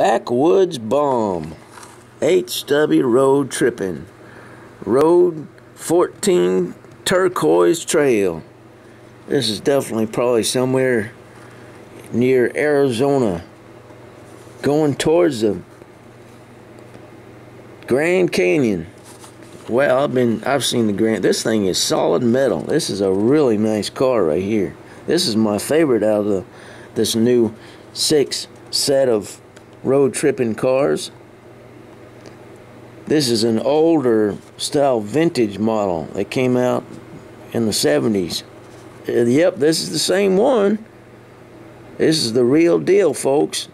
Backwoods Bomb. HW Road Tripping. Road 14 Turquoise Trail. This is definitely probably somewhere near Arizona. Going towards the Grand Canyon. Well, I've been I've seen the Grand. This thing is solid metal. This is a really nice car right here. This is my favorite out of the, this new six set of road tripping cars. This is an older style vintage model that came out in the 70s. Uh, yep, this is the same one. This is the real deal, folks.